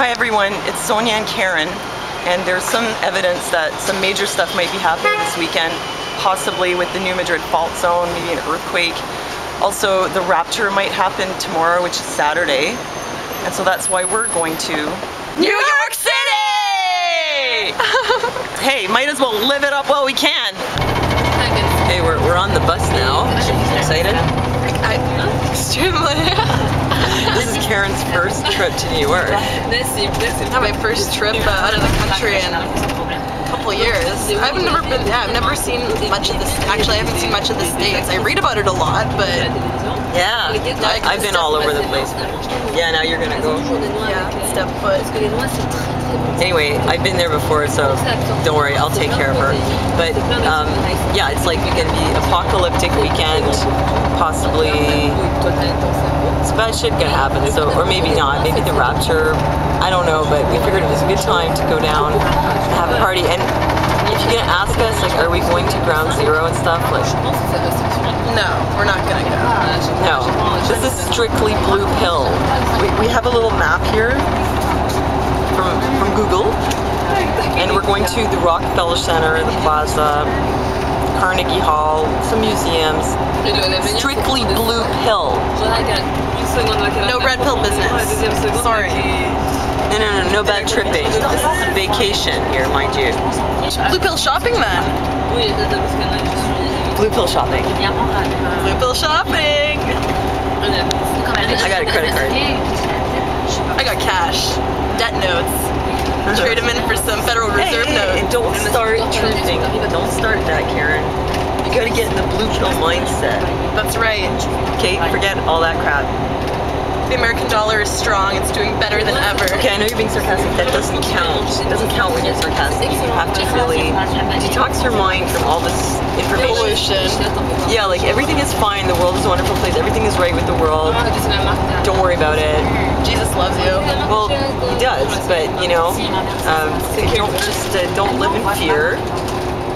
Hi everyone, it's Sonia and Karen, and there's some evidence that some major stuff might be happening this weekend, possibly with the New Madrid fault zone, maybe an earthquake. Also, the rapture might happen tomorrow, which is Saturday, and so that's why we're going to New York City! hey, might as well live it up while we can. Okay, we're, we're on the bus now. Excited? I, extremely. Karen's first trip to New York. Not my first trip uh, out of the country in a couple years. I've never been. Yeah, I've never seen much of this. Actually, I haven't seen much of the states. I read about it a lot, but Yeah, I, I've been all over the place. Yeah, now you're gonna go. yeah, step foot. Anyway, I've been there before, so don't worry, I'll take care of her. But um, yeah, it's like gonna be apocalyptic weekend, possibly. It's bad shit gonna happen. So, or maybe not. Maybe the rapture. I don't know, but we figured it was a good time to go down, and have a party. And if you're gonna ask us, like, are we going to Ground Zero and stuff? Like, No, we're not gonna go. No, this is strictly Blue Pill. We, we have a little map here from, from Google, and we're going to the Rockefeller Center, the Plaza, Carnegie Hall, some museums. Strictly Blue Pill. No red pill business. Sorry. No, no, no, no bad tripping. This is a vacation here, mind you. Blue pill shopping then. Blue Pill shopping. Blue pill shopping. I got a credit card. I got cash. Debt notes. Trade them in for some Federal Reserve hey, hey, notes. don't start tripping. Don't start that, Karen. You gotta get in the blue pill mindset. That's right. Okay, forget all that crap. The American dollar is strong. It's doing better than ever. Okay, I know you're being sarcastic. That doesn't count. It doesn't count when you're sarcastic. You have to really detox your mind from all this information. Yeah, like everything is fine. The world is a wonderful place. Everything is right with the world. Don't worry about it. Jesus loves you. Well, he does, but you know, um, don't just uh, don't live in fear.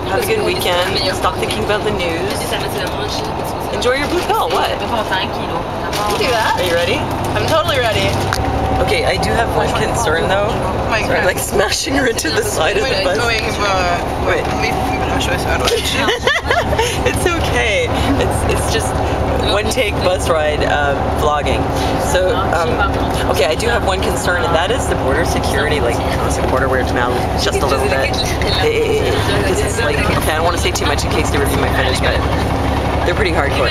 Have a good weekend. Stop thinking about the news. Enjoy your blue pill. What? You do that. Are you ready? I'm totally ready. Okay, I do have one concern though. Oh my Sorry, god. like smashing her into the side of the bus. Going, uh, Wait. maybe I should sandwich. it's okay. It's it's just one take bus ride uh, vlogging. So um, okay, I do have one concern, and that is the border security. Like across the border, where it's now just a little bit. Because it's like okay, I don't want to say too much in case they review my footage, but they're pretty hardcore.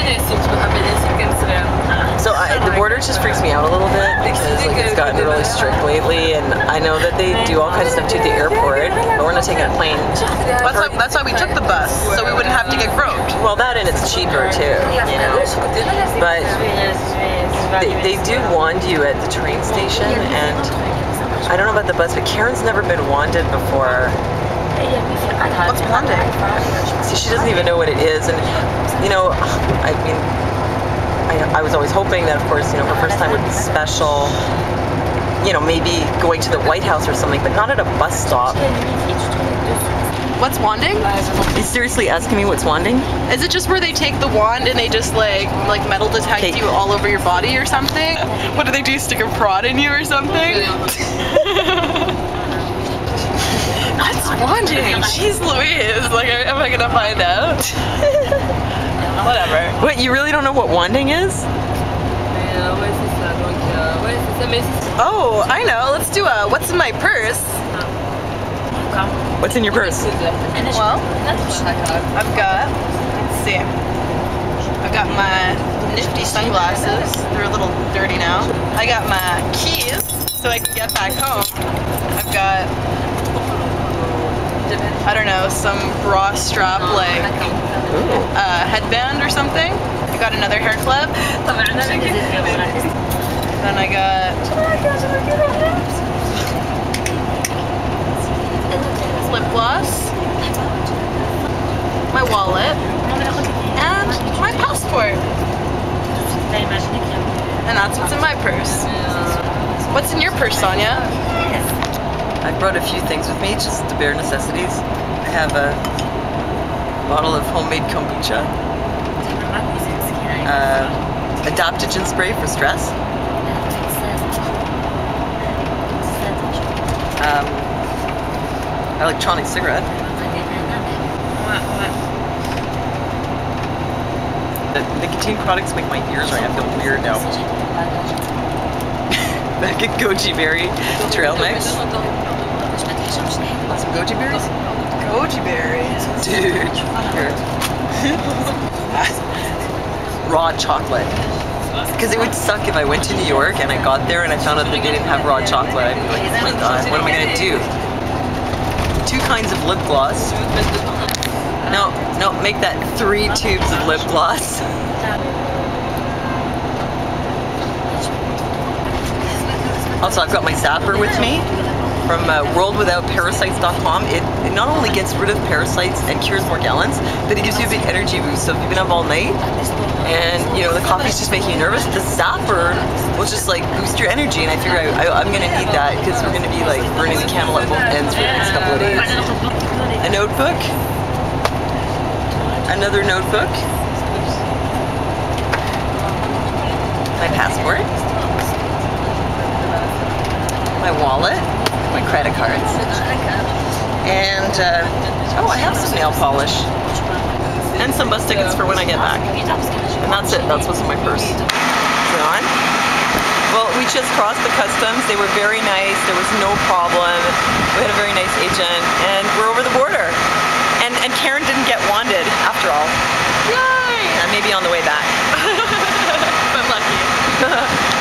So I, the border just freaks me out a little bit because like it's gotten really strict lately, and I know that they do all kinds of stuff to the airport, but we're not taking a plane. That's why, that's why we took the bus, so we wouldn't have to get groped. Well, that and it's cheaper too, you know. But they, they do wand you at the train station, and I don't know about the bus, but Karen's never been wanded before. What's wanding? See, she doesn't even know what it is, and you know, I mean, I, I was always hoping that, of course, you know, her first time would be special. You know, maybe going to the White House or something, but not at a bus stop. What's wanding? You seriously asking me what's wanding? Is it just where they take the wand and they just like like metal detect Okay. you all over your body or something? What do they do? Stick a prod in you or something? Wanding? Jeez Louise, like am I gonna find out? Whatever. Wait, you really don't know what wanding is? Oh, I know. Let's do a what's in my purse? What's in your purse? Well, I've got, let's see, I've got my nifty sunglasses. They're a little dirty now. I got my keys so I can get back home. I've got, I don't know, some bra strap like uh, headband or something. I got another hair clip. Then I got lip gloss, my wallet, and my passport. And that's what's in my purse. What's in your purse, Sonia? I brought a few things with me, just the bare necessities. I have a bottle of homemade kombucha, uh, adaptogen spray for stress, um, electronic cigarette. The nicotine products make my ears ring. I feel weird now. Back at goji berry trail mix. Some goji berries? Goji berries. Dude. Raw chocolate. Because it would suck if I went to New York and I got there and I found out they didn't have raw chocolate. I'd be like, oh my god, what am I gonna do? Two kinds of lip gloss. No, no, make that three tubes of lip gloss. Also, I've got my zapper with me from uh, worldwithoutparasites.com. It, it not only gets rid of parasites and cures Morgellons, but it gives you a big energy boost. So if you've been up all night and you know the coffee's just making you nervous, the zapper will just like boost your energy. And I figure I, I, I'm gonna need that because we're gonna be like burning the candle at both ends for the next couple of days. A notebook. Another notebook. My passport. My wallet my credit cards. And, uh, oh, I have some nail polish. And some bus tickets for when I get back. And that's it. That's what's in my purse. John? Well, we just crossed the customs. They were very nice. There was no problem. We had a very nice agent. And we're over the border. And, and Karen didn't get wanted, after all. Yay! Maybe on the way back. but lucky.